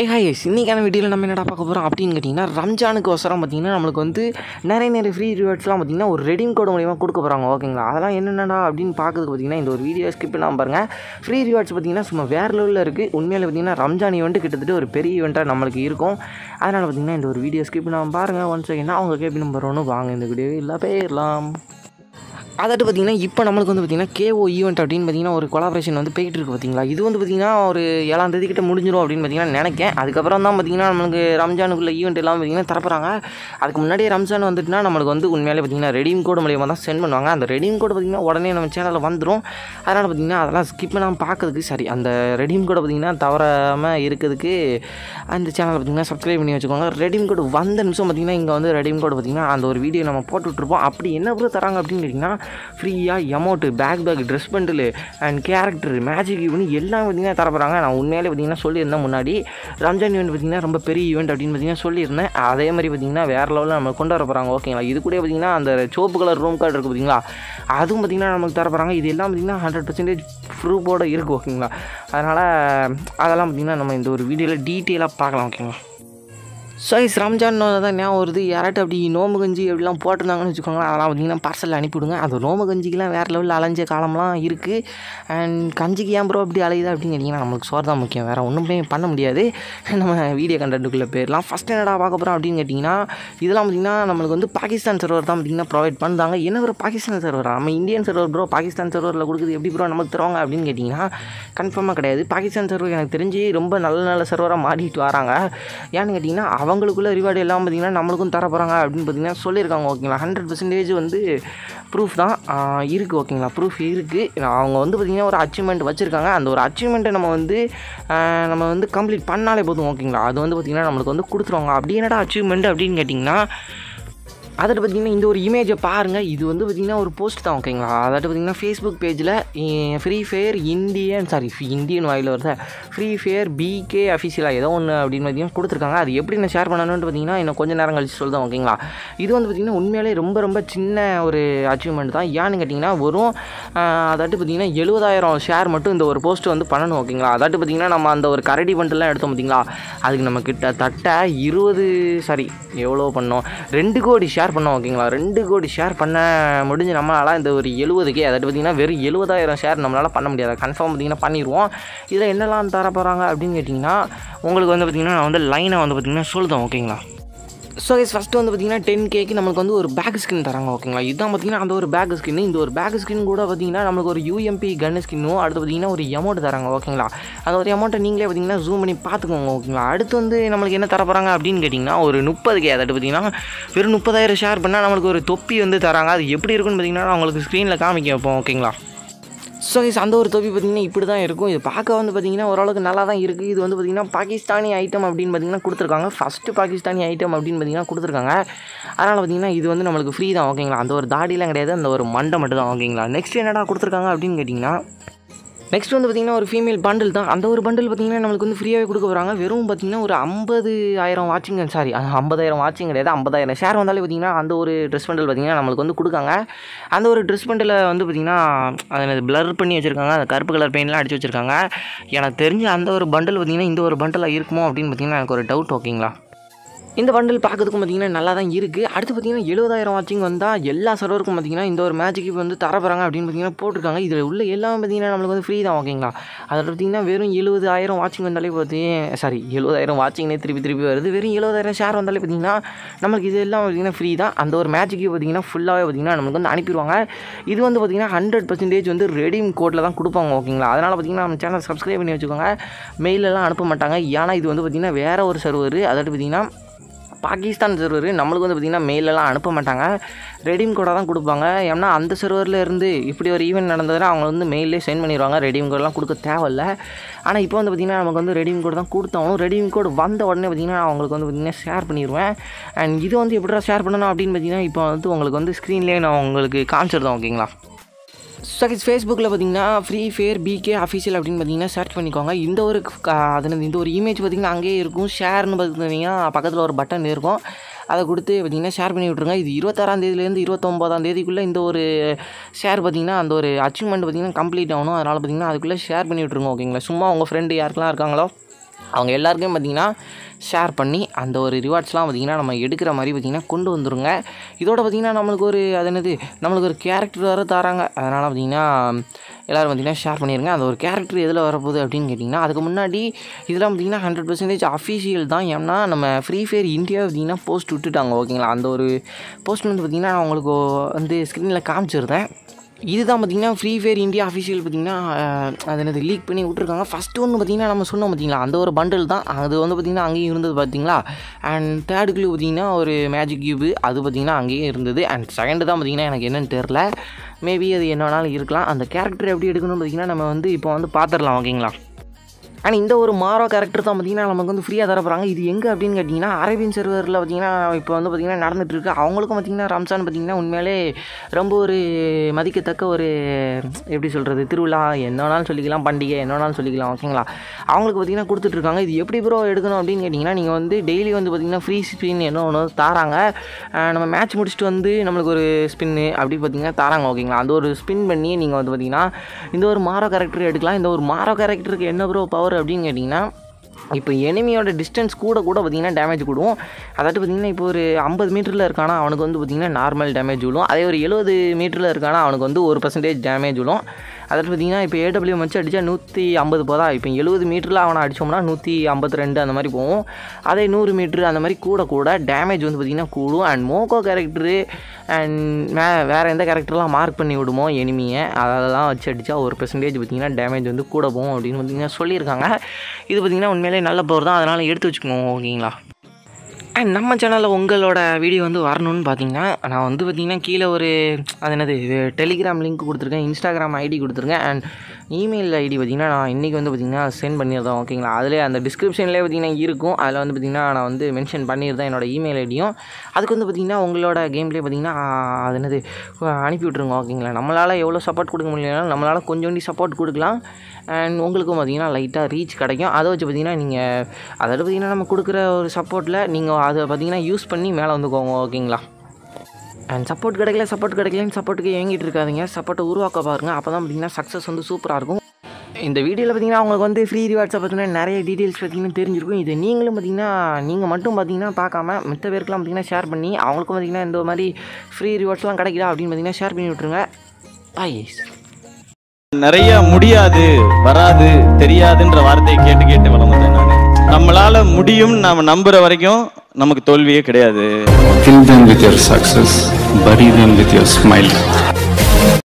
ஏ hi இன்றைக்கான வீடியோவில் நம்ம என்னடா பார்க்க போகிறோம் அப்படின்னு கேட்டிங்கன்னா ரம்ஜானுக்கு ஒசரம் பார்த்தீங்கன்னா நம்மளுக்கு வந்து நிறைய நிறைய ஃப்ரீ ரிவார்ட்ஸ்லாம் பார்த்தீங்கன்னா ஒரு ரெடிம் கோடு மூலியமாக கொடுக்க போகிறாங்க ஓகேங்களா? அதெல்லாம் என்னென்னடா அப்படின்னு பார்க்குறதுக்கு பார்த்தீங்கன்னா இந்த ஒரு வீடியோ ஸ்கிப் பண்ணாமல் பாருங்கள் ஃப்ரீ ரிவார்ட்ஸ் பார்த்தீங்கன்னா சும்மா வேறு லெவலில் இருக்குது உண்மையில் பார்த்திங்கன்னா ரம்ஜான் ஈவெண்ட் கிட்டத்தட்ட ஒரு பெரிய ஈவெண்ட்டாக நம்மளுக்கு இருக்கும். அதனால் பார்த்தீங்கன்னா இந்த ஒரு வீடியோ ஸ்கிப் பண்ணாமல் பாருங்கள் ஒன் செகண்ட் அவங்க கேபி நம்பர் ஒன்று வாங்க. இந்த வீடியோ இல்லை போயிடலாம் அதாட்டு பார்த்தீங்கன்னா இப்போ நம்மளுக்கு வந்து பார்த்தீங்கன்னா கேஓ ஈவெண்ட் அப்படின்னு பார்த்தீங்கன்னா ஒரு கொலாபரேஷன் வந்து போயிட்டு இருக்கு பார்த்தீங்களா? இது வந்து பார்த்தீங்கன்னா ஒரு ஏழாம் தேதி கிட்ட முடிஞ்சிடும் அப்படின்னு பார்த்தீங்கன்னா நினைக்கேன் அதுக்கப்புறம் தான் பார்த்தீங்கன்னா நம்மளுக்கு ரம்ஜானுக்குள்ள ஈவெண்ட் எல்லாம் பார்த்தீங்கன்னா தரப்புறாங்க அதுக்கு முன்னாடியே ரம்ஜான் வந்துட்டுனா நம்மளுக்கு வந்து உண்மையிலே பார்த்தீங்கன்னா ரெடீம் கோடு மூலியமாக தான் சென்ட் பண்ணுவாங்க. அந்த ரெடீம் கோடு பார்த்திங்கன்னா உடனே நம்ம சேனலில் வந்துடும் அதனால் பார்த்தீங்கன்னா அதெல்லாம் ஸ்கிப் பண்ணாமல் பார்க்கறதுக்கு சரி. அந்த ரெடீம் கோடை பார்த்தீங்கன்னா தவறாமல் இருக்கிறதுக்கு அந்த சேனலை பார்த்தீங்கன்னா சப்ஸ்கிரைப் பண்ணி வச்சுக்கோங்க. ரெடீம் கோடு வந்த நிமிஷம் பார்த்திங்கன்னா இங்கே வந்து ரெடீம் கோடு பார்த்திங்கன்னா அந்த ஒரு வீடியோ நம்ம போட்டு விட்ருப்போம் அப்படி என்ன ப்ரோ தராங்க அப்படின்னு கேட்டிங்கன்னா ஃப்ரீயாக amount backpack dress bundle and character magic இவனு எல்லாம் பார்த்தீங்கன்னா தரப்போகிறாங்க நான் உண்மையிலே பார்த்தீங்கன்னா சொல்லியிருந்தேன் முன்னாடி. ரம்ஜான் ஈவெண்ட் பார்த்தீங்கன்னா ரொம்ப பெரிய ஈவெண்ட் அப்படின்னு பார்த்தீங்கன்னா சொல்லியிருந்தேன். அதே மாதிரி பார்த்தீங்கன்னா வேறு லெவலில் நம்ம கொண்டு வர போகிறாங்க ஓகேங்களா இது கூட பார்த்தீங்கன்னா அந்த சோப்பு கலர் ரூம் கார்டு இருக்குது பார்த்தீங்களா அதுவும் பார்த்தீங்கன்னா நமக்கு தரப்போகிறாங்க இது எல்லாம் பார்த்தீங்கன்னா ஹண்ட்ரட் பர்சன்டேஜ் ப்ரூஃபோடு இருக்குது ஓகேங்களா அதனால் அதெல்லாம் பார்த்தீங்கன்னா நம்ம இந்த ஒரு வீடியோவில் டீட்டெயிலாக பார்க்கலாம். ஓகேங்களா ஸோ இஸ் ரம்ஜான் தான் ஞாபகம் வருது. யாராட்டும் அப்படி நோம்பு கஞ்சி அப்படிலாம் போட்டிருந்தாங்கன்னு வச்சுக்கோங்களேன். அதெல்லாம் பார்த்தீங்கன்னா பார்சலில் அனுப்பிவிடுங்க. அந்த நோம்பு கஞ்சிக்கெலாம் வேறு லெவலில் அலைஞ்ச காலம்லாம் இருக்குது அண்ட் கஞ்சிக்கு ஏன் ப்ரோ அப்படி அலையுது அப்படின்னு கேட்டிங்கன்னா நம்மளுக்கு சோறு தான் முக்கியம். வேறு ஒன்றுமே பண்ண முடியாது. நம்ம வீடியோ கண்டென்ட்டுக்குள்ளே போயிடலாம். ஃபஸ்ட் என்னடா பார்க்க போகிறோம் அப்படின்னு கேட்டிங்கன்னா இதெல்லாம் பார்த்திங்கன்னா நம்மளுக்கு வந்து பாகிஸ்தான் சர்வர் தான் பார்த்திங்கன்னா ப்ரொவைட் பண்ணுறாங்க என்ன ப்ரோ பாகிஸ்தான் சர்வர் நம்ம இந்தியன் சர்வர் ப்ரோ பாகிஸ்தான் சர்வரில் கொடுக்குது. எப்படி ப்ரோ நமக்கு தருவாங்க அப்படின்னு கேட்டிங்கன்னா கன்ஃபார்மாக கிடையாது. பாகிஸ்தான் சர்வர் எனக்கு தெரிஞ்சு ரொம்ப நல்ல நல்ல சர்வராக மாறிட்டு வராங்க. ஏன்னு கேட்டிங்கன்னா அவங்களுக்குள்ள ரிவார்டு எல்லாம் பார்த்திங்கன்னா நம்மளுக்கும் தர போகிறாங்க அப்படின்னு பார்த்தீங்கன்னா சொல்லியிருக்காங்க ஓகேங்களா ஹண்ட்ரட் பர்சன்டேஜ் வந்து ப்ரூஃப் தான் இருக்குது ஓகேங்களா ப்ரூஃப் இருக்குது அவங்க வந்து பார்த்திங்கன்னா ஒரு அச்சீவ்மெண்ட் வச்சுருக்காங்க. அந்த ஒரு அச்சீவ்மெண்ட்டை நம்ம வந்து நம்ம வந்து கம்ப்ளீட் பண்ணாலே போதும் ஓகேங்களா அது வந்து பார்த்திங்கன்னா நம்மளுக்கு வந்து கொடுத்துருவாங்க. அப்படி என்னடா அச்சீவ்மெண்ட் அப்படின்னு கேட்டிங்கன்னா அதாட்டு பார்த்தீங்கன்னா இந்த ஒரு இமேஜை பாருங்கள் இது வந்து பார்த்திங்கன்னா ஒரு போஸ்ட் தான் ஓகேங்களா அதாட்டு பார்த்தீங்கன்னா ஃபேஸ்புக் பேஜில் free fire Indian sorry Indian வாயில் வருது ஃப்ரீ ஃபயர் பிகே அஃபிஷியலாக ஏதோ ஒன்று அப்படின்னு பார்த்தீங்கன்னா கொடுத்துருக்காங்க. அது எப்படி நான் ஷேர் பண்ணணும்னு பார்த்தீங்கன்னா இன்னும் கொஞ்சம் நேரம் கழிச்சு சொல்லுதான் ஓகேங்களா இது வந்து பார்த்திங்கன்னா உண்மையிலே ரொம்ப ரொம்ப சின்ன ஒரு அச்சீவ்மெண்ட் தான். ஏன்னு கேட்டிங்கன்னா வரும் அதாட்டு பார்த்தீங்கன்னா எழுபதாயிரம் ஷேர் மட்டும் இந்த ஒரு போஸ்ட் வந்து பண்ணணும் ஓகேங்களா அதாட்டு பார்த்தீங்கன்னா நம்ம அந்த ஒரு கரடி பண்டெல்லாம் எடுத்தோம் பார்த்தீங்களா அதுக்கு நம்ம கிட்டத்தட்ட இருபது சாரி எவ்வளோ பண்ணோம்? ரெண்டு கோடி ஷேர் பண்ணோம் ஓகேங்களா ரெண்டு கோடி ஷேர் பண்ண முடிஞ்சு நம்மளால் இந்த ஒரு எழுபதுக்கே அதாவது பார்த்திங்கன்னா வெறும் எழுபதாயிரம் ஷேர் நம்மளால் பண்ண முடியாது. கன்ஃபார்ம் பார்த்திங்கன்னா பண்ணிடுவோம் இதில் என்னெல்லாம் தர போகிறாங்க அப்படின்னு கேட்டிங்கன்னா உங்களுக்கு வந்து பார்த்திங்கன்னா நான் வந்து லைனை வந்து பார்த்திங்கன்னா சொல்லுதேன் ஓகேங்களா ஸோ கைஸ் ஃபஸ்ட்டு வந்து பார்த்தீங்கன்னா டென் கேக்கு நம்மளுக்கு வந்து ஒரு பேக் ஸ்கின் தராங்க ஓகேங்களா இதுதான் பார்த்தீங்கன்னா அந்த ஒரு பேக் ஸ்கின் இந்த ஒரு பேக் ஸ்கின் கூட பார்த்தீங்கன்னா நம்மளுக்கு ஒரு யூஎம்பி கன் ஸ்கின்னும் அடுத்து பார்த்தீங்கன்னா ஒரு அமௌண்ட் தராங்க ஓகேங்களா அந்த ஒரு அமௌண்ட்டை நீங்களே பார்த்தீங்கன்னா ஜூம் பண்ணி பார்த்துக்கோங்க ஓகேங்களா அடுத்து வந்து நம்மளுக்கு என்ன தர போகிறாங்க அப்படின்னு கேட்டிங்கன்னா ஒரு முப்பது கே அதாவது பார்த்தீங்கன்னா வெறும் முப்பதாயிரம் ஷேர் பண்ணால் நம்மளுக்கு ஒரு தொப்பி வந்து தராங்க. அது எப்படி இருக்குன்னு பார்த்தீங்கன்னா நான் உங்களுக்கு ஸ்க்ரீனில் காமிக்க வைப்போம் ஓகேங்களா ஸோ கைஸ் அந்த ஒரு தொப்பி பார்த்திங்கன்னா இப்படி தான் இருக்கும். இது பார்க்க வந்து பார்த்திங்கன்னா ஓரளவுக்கு நல்லா தான் இருக்குது இது வந்து பார்த்திங்கன்னா பாகிஸ்தானி ஐட்டம் அப்படின்னு பார்த்திங்கன்னா கொடுத்துருக்காங்க. ஃபஸ்ட்டு பாகிஸ்தானி ஐட்டம் அப்படின்னு பார்த்திங்கன்னா கொடுத்துருக்காங்க. அதனால் பார்த்திங்கன்னா இது வந்து நம்மளுக்கு ஃப்ரீ தான் ஓகேங்களா அந்த ஒரு தாடிலாம் கிடையாது. அந்த ஒரு மண்டை மட்டும் தான் ஓகேங்களா நெக்ஸ்ட் என்னடா கொடுத்துருக்காங்க அப்படின்னு கேட்டிங்கன்னா நெக்ஸ்ட் வந்து பார்த்திங்கன்னா ஒரு ஃபீமேல் பண்டில் தான். அந்த ஒரு பண்டில் பார்த்திங்கன்னா நம்மளுக்கு வந்து ஃப்ரீயாகவே கொடுக்க போகிறாங்க வெறும் பார்த்திங்கன்னா ஒரு ஐம்பது ஆயிரம் வாட்சிங் சாரி ஐம்பதாயிரம் வாட்சிங் கிடையாது ஐம்பதாயிரம் ஷேர் வந்தாலே பார்த்திங்கன்னா அந்த ஒரு ட்ரெஸ் பண்டில் பார்த்திங்கன்னா நம்மளுக்கு வந்து கொடுக்காங்க. அந்த ஒரு ட்ரெஸ் பண்டில் வந்து பார்த்திங்கன்னா அதை ப்ளர் பண்ணி வச்சுருக்காங்க. அந்த கருப்பு கலர் பெயின்லாம் அடிச்சு வச்சுருக்காங்க. எனக்கு தெரிஞ்ச அந்த ஒரு பண்டில் பார்த்திங்கன்னா இந்த ஒரு பண்டிலாக இருக்குமோ அப்படின்னு பார்த்திங்கன்னா எனக்கு ஒரு டவுட் ஓகேங்களா இந்த பண்டில் பார்க்கறதுக்கும் பார்த்தீங்கன்னா நல்லா தான் இருக்குது அடுத்து பார்த்தீங்கன்னா எழுபதாயிரம் வாட்சிங் வந்தால் எல்லா சர்வருக்கும் பார்த்தீங்கன்னா இந்த ஒரு மேட்சுக்கு வந்து தர அப்படின்னு பார்த்தீங்கன்னா போட்டிருக்காங்க. இதில் உள்ள எல்லாமே பார்த்தீங்கன்னா நம்மளுக்கு வந்து ஃப்ரீ தான் ஓகேங்களா அதில் பார்த்தீங்கன்னா வெறும் எழுபதாயிரம் வாட்சிங் வந்தாலே பார்த்தீங்கன்னா சாரி எழுபதாயிரம் வாட்சிங்னே திருப்பி திருப்பி வருது. வெறும் எழுபதாயிரம் ஷேர் வந்தாலே பார்த்தீங்கன்னா நம்மளுக்கு இது எல்லாம் பார்த்தீங்கன்னா ஃப்ரீ தான். அந்த ஒரு மேட்சுக்கு பார்த்தீங்கன்னா ஃபுல்லாகவே பார்த்தீங்கன்னா நமக்கு வந்து அனுப்பிடுவாங்க. இது வந்து பார்த்தீங்கன்னா ஹண்ட்ரட் பர்சன்டேஜ் வந்து ரெடீம் கோட்டில் தான் கொடுப்பாங்க ஓகேங்களா அதனால் பார்த்தீங்கன்னா நம்ம சேனல் சப்ஸ்கிரைப் பண்ணி வச்சுக்கோங்க. மெயிலெல்லாம் அனுப்ப மாட்டாங்க. ஏன்னா இது வந்து பார்த்தீங்கன்னா வேறு ஒரு சர்வர் அதாவது பார்த்தீங்கன்னா பாகிஸ்தான் சர்வர் நம்மளுக்கு வந்து பார்த்திங்கன்னா மெயிலெல்லாம் அனுப்ப மாட்டாங்க. ரெடீம் கோடாக தான் கொடுப்பாங்க. ஏன்னா அந்த சர்வரில் இருந்து இப்படி ஒரு ஈவெண்ட் நடந்ததுன்னா அவங்க வந்து மெயிலே சென்ட் பண்ணிடுவாங்க. ரெடீம் கோடெலாம் கொடுக்க தேவையில்ல. ஆனால் இப்போ வந்து பார்த்திங்கன்னா நமக்கு வந்து ரெடீம் கோடு தான் கொடுத்தாலும் ரெடீம் கோடு வந்த உடனே பார்த்திங்கன்னா அவங்களுக்கு வந்து பார்த்திங்கன்னா ஷேர் பண்ணிடுவேன் அண்ட் இது வந்து எப்படிடா ஷேர் பண்ணணும் அப்படின்னு பார்த்தீங்கன்னா இப்போ வந்து உங்களுக்கு வந்து ஸ்க்ரீன்லேயே நான் உங்களுக்கு காமிச்சிருந்தோம் ஓகேங்களா ஸோ ஃபேஸ்புக்கில் பார்த்தீங்கன்னா ஃப்ரீ ஃபயர் பிகே அஃபிஷியல் அப்படின்னு பார்த்தீங்கன்னா சர்ச் பண்ணிக்கோங்க. இந்த ஒரு க- இந்த ஒரு இமேஜ் பார்த்தீங்கன்னா அங்கேயே இருக்கும். ஷேர்னு பார்த்தீங்கன்னா பக்கத்தில் ஒரு பட்டன் இருக்கும். அதை கொடுத்து பார்த்தீங்கன்னா ஷேர் பண்ணி விட்ருங்க இது இருபத்தாறாம் தேதியிலேருந்து இருபத்தொம்போதாம் தேதிக்குள்ளே இந்த ஒரு ஷேர் பார்த்தீங்கன்னா அந்த ஒரு அச்சீவ்மெண்ட் பார்த்தீங்கன்னா கம்ப்ளீட் ஆகணும். அதனால் பார்த்தீங்கன்னா அதுக்குள்ளே ஷேர் பண்ணி விட்ருங்க ஓகேங்களா சும்மா உங்கள் ஃப்ரெண்டு யாருக்கெல்லாம் இருக்காங்களோ அவங்க எல்லாருக்குமே பார்த்தீங்கன்னா ஷேர் பண்ணி அந்த ஒரு ரிவார்ட்ஸ்லாம் பார்த்திங்கன்னா நம்ம எடுக்கிற மாதிரி பார்த்திங்கன்னா கொண்டு வந்துருங்க. இதோட பார்த்திங்கன்னா நம்மளுக்கு ஒரு அது என்னது நம்மளுக்கு ஒரு கேரக்டர் வர தராங்க. அதனால் பார்த்திங்கன்னா எல்லோரும் பார்த்திங்கன்னா ஷேர் பண்ணிடுங்க அந்த ஒரு கேரக்டர் எதில் வரப்போகுது அப்படின்னு கேட்டிங்கன்னா அதுக்கு முன்னாடி இதெல்லாம் பார்த்திங்கன்னா ஹண்ட்ரட் பர்சன்டேஜ் அஃபிஷியல் தான். ஏன்னா நம்ம ஃப்ரீ ஃபயர் இந்தியா பார்த்திங்கன்னா போஸ்ட் விட்டுட்டாங்க ஓகேங்களா அந்த ஒரு போஸ்ட் வந்து பார்த்திங்கன்னா நான் உங்களுக்கு வந்து ஸ்க்ரீனில் காமிச்சிருந்தேன். இதுதான் பார்த்தீங்கன்னா ஃப்ரீ ஃபயர் இந்தியா அஃபிஷியல் பார்த்தீங்கன்னா அது என்னது லீக் பண்ணி விட்ருக்காங்க ஃபஸ்ட்டு ஒன்று பார்த்தீங்கன்னா நம்ம சொன்னோம் பார்த்தீங்களா? அந்த ஒரு பண்டில் தான். அது வந்து பார்த்திங்கன்னா அங்கேயும் இருந்தது பார்த்தீங்களா? அண்ட் தேர்டு க்ளூ பார்த்தீங்கன்னா ஒரு மேஜிக் கியூபு அது பார்த்தீங்கன்னா அங்கேயும் இருந்தது. அண்ட் செகண்டு தான் பார்த்தீங்கன்னா எனக்கு என்னென்னு தெரில மேபி அது என்ன வேணாலும் இருக்கலாம். அந்த கேரக்டர் எப்படி எடுக்கணும்னு பார்த்தீங்கன்னா நம்ம வந்து இப்போ வந்து பார்த்துடலாம் ஓகேங்களா ஆனால் இந்த ஒரு மாரோ கேரக்டர் தான் பார்த்தீங்கன்னா நமக்கு வந்து ஃப்ரீயாக தரப்படுறாங்க இது எங்கே அப்படின்னு கேட்டிங்கன்னா அரேபியன் சர்வரில் பார்த்தீங்கன்னா இப்போ வந்து பார்த்திங்கன்னா நடந்துட்டு இருக்கு. அவங்களுக்கும் பார்த்திங்கன்னா ரம்சான் பார்த்திங்கன்னா உண்மையிலே ரொம்ப ஒரு மதிக்கத்தக்க ஒரு எப்படி சொல்கிறது திருவிழா. என்ன வேணாலும் சொல்லிக்கலாம் பண்டிகை என்ன வேணாலும் சொல்லிக்கலாம் ஓகேங்களா அவங்களுக்கு பார்த்திங்கன்னா கொடுத்துட்ருக்காங்க இது எப்படி ப்ரோ எடுக்கணும் அப்படின்னு கேட்டிங்கன்னா நீங்கள் வந்து டெய்லி வந்து பார்த்திங்கன்னா ஃப்ரீ ஸ்பின் என்ன ஒன்று தாராங்க. நம்ம மேட்ச் முடிச்சுட்டு வந்து நம்மளுக்கு ஒரு ஸ்பின்னு அப்படி பார்த்திங்கன்னா தாராங்க ஓகேங்களா அந்த ஒரு ஸ்பின் பண்ணி நீங்கள் வந்து பார்த்திங்கன்னா இந்த ஒரு மாரோ கேரக்டர் எடுக்கலாம். இந்த ஒரு மாரோ கேரக்டருக்கு என்ன ப்ரோ பவர் அப்படின்னு கேட்டிங்கன்னா இப்போ எனிமியோட டிஸ்டன்ஸ் கூட கூட பார்த்திங்கன்னா டேமேஜ் கூடும். அதாவது பார்த்திங்கன்னா இப்போ ஒரு ஐம்பது மீட்டரில் இருக்கானா அவனுக்கு வந்து பார்த்திங்கன்னா நார்மல் டேமேஜ் விழும் அதே ஒரு எழுபது மீட்டரில் இருக்கானா அவனுக்கு வந்து ஒரு பர்சன்டேஜ் டேமேஜ் விழும் அதில் பார்த்தீங்கன்னா இப்போ ஏடபிள்யூ வச்சு அடித்தா நூற்றி ஐம்பது போதா? இப்போ எழுபது மீட்டரில் அவனை அடித்தோம்னா நூற்றி ஐம்பத்தி ரெண்டு அந்த மாதிரி போகும். அதே நூறு மீட்ரு அந்த மாதிரி கூட கூட டேமேஜ் வந்து பார்த்திங்கன்னா கூடும். அண்ட் மோகோ கேரக்டரு அண்ட் வே வேறு எந்த கேரக்டர்லாம் மார்க் பண்ணி விடுமோ எனிமியை அதெல்லாம் வச்சு அடித்தா ஒரு பெர்சன்டேஜ் பார்த்திங்கன்னா டேமேஜ் வந்து கூட போகும் அப்படின்னு பார்த்திங்கன்னா சொல்லியிருக்காங்க. இது பார்த்திங்கன்னா உண்மையிலே நல்ல பவர் தான். அதனால் எடுத்து வச்சுக்கோங்க ஓகேங்களா? அண்ட் நம்ம சேனலில் உங்களோட வீடியோ வந்து வரணும்னு பார்த்தீங்கன்னா நான் வந்து பார்த்தீங்கன்னா கீழே ஒரு அது என்னது டெலிகிராம் லிங்க் கொடுத்துருக்கேன் இன்ஸ்டாகிராம் ஐடி கொடுத்துருக்கேன் அண்ட் இமெயில் ஐடி பார்த்தீங்கன்னா நான் இன்றைக்கி வந்து பார்த்தீங்கன்னா சென்ட் பண்ணியிருந்தேன் ஓகேங்களா அதில் அந்த டிஸ்கிரிப்ஷன்லேயே பார்த்தீங்கன்னா இருக்கும். அதில் வந்து பார்த்தீங்கன்னா நான் வந்து மென்ஷன் பண்ணியிருந்தேன் என்னோடய இமெயில் ஐடியும் அதுக்கு வந்து பார்த்தீங்கன்னா உங்களோட கேம்லேயே பார்த்தீங்கன்னா அது என்னது அனுப்பி விட்ருங்க ஓகேங்களா நம்மளால் எவ்வளோ சப்போர்ட் கொடுக்க முடியலனாலும் நம்மளால் கொஞ்சோண்டி சப்போர்ட் கொடுக்கலாம். அண்ட் உங்களுக்கும் பார்த்தீங்கன்னா லைட்டாக ரீச் கிடைக்கும். அதை வச்சு பார்த்தீங்கன்னா நீங்கள் அதாவது பார்த்தீங்கன்னா நம்ம கொடுக்குற ஒரு சப்போர்ட்டில் நீங்கள் அதை பார்த்தீங்கன்னா யூஸ் பண்ணி மேலே வந்துக்கோங்க ஓகேங்களா அண்ட் சப்போர்ட் கிடைக்கல சப்போர்ட் கிடைக்கலன்னு சப்போர்ட்டுக்கு ஏங்கிட்டு இருக்காதிங்க. சப்போர்ட்டை உருவாக்க பாருங்கள் அப்போ தான் பார்த்தீங்கன்னா சக்ஸஸ் வந்து சூப்பராக இருக்கும். இந்த வீடியோவில் பார்த்தீங்கன்னா அவங்களுக்கு வந்து ஃப்ரீ ரிவார்ட்ஸை பார்த்தீங்கன்னா நிறைய டீட்டெயில்ஸ் பார்த்தீங்கன்னா தெரிஞ்சிருக்கும். இது நீங்களும் பார்த்தீங்கன்னா நீங்கள் மட்டும் பார்த்தீங்கன்னா பார்க்காம மத்த பேருக்குலாம் பார்த்தீங்கன்னா ஷேர் பண்ணி அவங்களுக்கும் பார்த்தீங்கன்னா இந்த மாதிரி ஃப்ரீ ரிவார்ட்ஸ்லாம் கிடைக்குதா அப்படின்னு பார்த்திங்கன்னா ஷேர் பண்ணி விட்ருங்க பாய் நிறைய முடியாது வராது தெரியாதுன்ற வார்த்தையை கேட்டு கேட்டு வளர்ந்தேன் நான். நம்மளால் முடியும் நாம் நம்புகிற வரைக்கும் நமக்கு தோல்வியே கிடையாது.